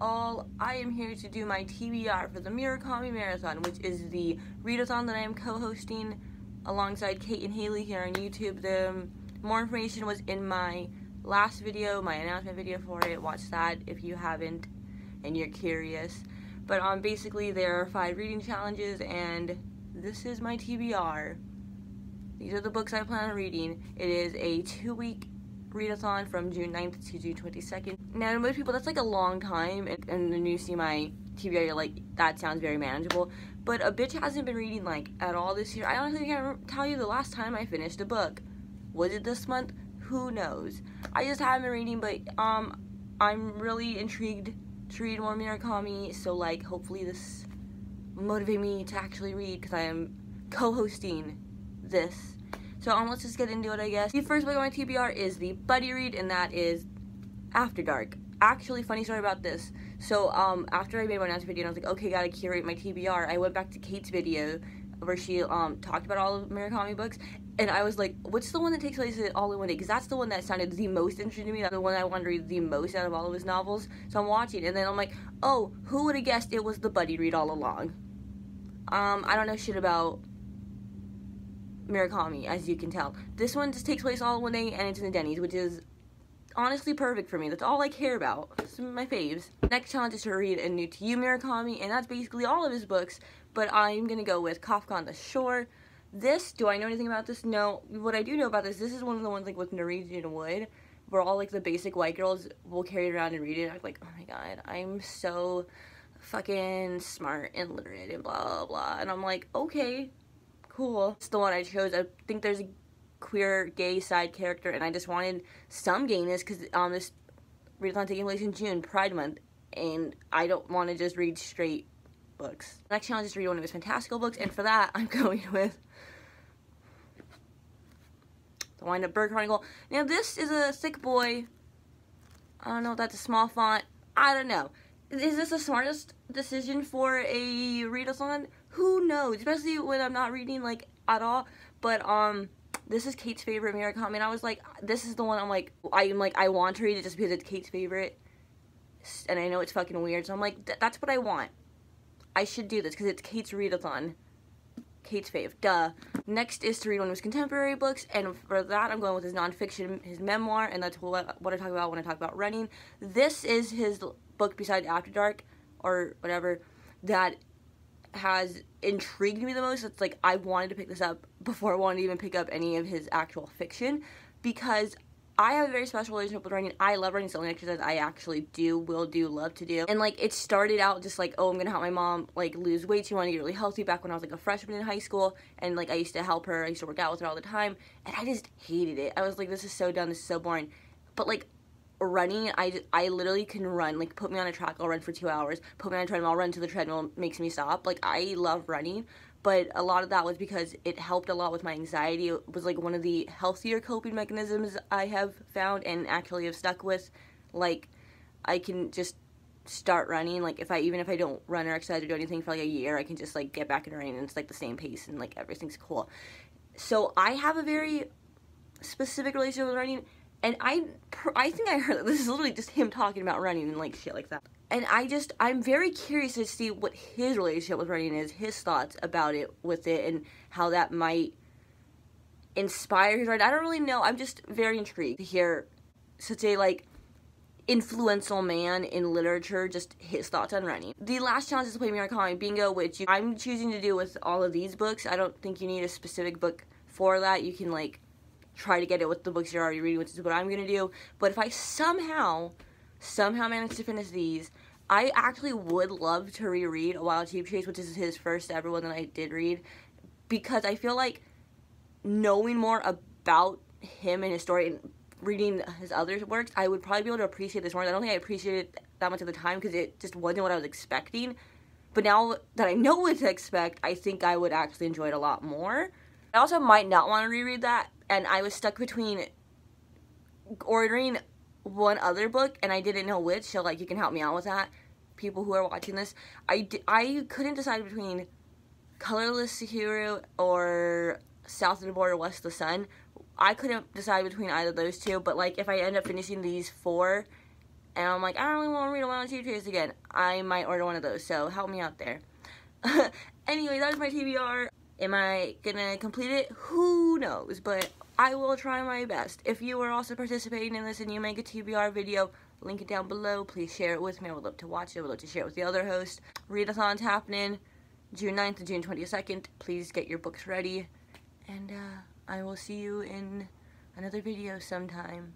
All, I am here to do my TBR for the Murakami Marathon, which is the readathon that I am co-hosting alongside Kate and Halley here on YouTube. The more information was in my last video, my announcement video for it. Watch that if you haven't and you're curious. But um, basically there are five reading challenges and this is my TBR. These are the books I plan on reading. It is a two-week readathon from June 9th to June 22nd. Now, to most people, that's like a long time, and, and then you see my TBR, you're like, that sounds very manageable. But a bitch hasn't been reading like at all this year. I honestly can't tell you the last time I finished a book. Was it this month? Who knows? I just haven't been reading, but um, I'm really intrigued to read more Murakami. So like, hopefully this motivate me to actually read because I am co-hosting this so um, let's just get into it, I guess. The first book on my TBR is the buddy read, and that is After Dark. Actually, funny story about this. So um, after I made my announcement video, and I was like, okay, gotta curate my TBR. I went back to Kate's video where she um, talked about all of Murakami books, and I was like, what's the one that takes place all in one day? Because that's the one that sounded the most interesting to me. That's the one I wanted to read the most out of all of his novels. So I'm watching, and then I'm like, oh, who would have guessed it was the buddy read all along? Um, I don't know shit about Murakami, as you can tell. This one just takes place all in one day, and it's in the Denny's, which is honestly perfect for me. That's all I care about. Some of my faves. Next challenge is to read a new to you Murakami, and that's basically all of his books, but I'm gonna go with Kafka on the Shore. This, do I know anything about this? No. What I do know about this, this is one of the ones like with Norwegian Wood, where all like the basic white girls will carry it around and read it. I'm like, oh my god, I'm so fucking smart and literate and blah blah blah. And I'm like, okay, cool. It's the one I chose. I think there's a queer gay side character and I just wanted some gayness because um, this readathon taking place in June, Pride Month, and I don't want to just read straight books. The next challenge is to read one of his fantastical books, and for that, I'm going with The Wind Up Bird Chronicle. Now, this is a thick boy. I don't know if that's a small font. I don't know. Is this the smartest decision for a readathon? who knows? Especially when I'm not reading like at all. But um, this is Kate's favorite Murakami, and I was like, this is the one I'm like, I'm like, I want to read it just because it's Kate's favorite, and I know it's fucking weird. So I'm like, that's what I want. I should do this because it's Kate's readathon. Kate's fave. Duh. Next is to read one of his contemporary books, and for that I'm going with his nonfiction, his memoir, and that's what, what I talk about when I talk about running. This is his book beside After Dark, or whatever, that has intrigued me the most. It's like I wanted to pick this up before I wanted to even pick up any of his actual fiction because I have a very special relationship with running. I love running something exercise I actually do, will do, love to do. And like it started out just like, oh, I'm gonna help my mom like lose weight. She wanted to get really healthy back when I was like a freshman in high school. And like I used to help her. I used to work out with her all the time. And I just hated it. I was like, this is so dumb. This is so boring. But like running, I, I literally can run. Like, put me on a track, I'll run for two hours. Put me on a treadmill, I'll run to the treadmill, makes me stop. Like, I love running, but a lot of that was because it helped a lot with my anxiety. It was, like, one of the healthier coping mechanisms I have found and actually have stuck with. Like, I can just start running. Like, if I, even if I don't run or exercise or do anything for, like, a year, I can just, like, get back in running and it's, like, the same pace and, like, everything's cool. So, I have a very specific relationship with running and I, I think I heard this is literally just him talking about running and like shit like that. And I just, I'm very curious to see what his relationship with running is, his thoughts about it with it, and how that might inspire his running. I don't really know. I'm just very intrigued to hear such a like influential man in literature, just his thoughts on running. The last challenge is to play Murakami Bingo, which I'm choosing to do with all of these books. I don't think you need a specific book for that. You can like try to get it with the books you're already reading, which is what I'm gonna do. But if I somehow, somehow manage to finish these, I actually would love to reread A Wild Sheep Chase, which is his first ever one that I did read, because I feel like knowing more about him and his story and reading his other works, I would probably be able to appreciate this more. I don't think I appreciated it that much at the time because it just wasn't what I was expecting. But now that I know what to expect, I think I would actually enjoy it a lot more. I also might not want to reread that and I was stuck between ordering one other book and I didn't know which, so like you can help me out with that. People who are watching this, I, I couldn't decide between Colorless Hero or South of the Border, West of the Sun. I couldn't decide between either of those two, but like if I end up finishing these four and I'm like, I don't really want to read a lot on TBRs again, I might order one of those, so help me out there. anyway, that is my TBR. Am I gonna complete it? Who knows, but I will try my best. If you are also participating in this and you make a TBR video, link it down below. Please share it with me. I would love to watch it. I would love to share it with the other hosts. Readathon's happening June 9th and June 22nd. Please get your books ready. And uh, I will see you in another video sometime.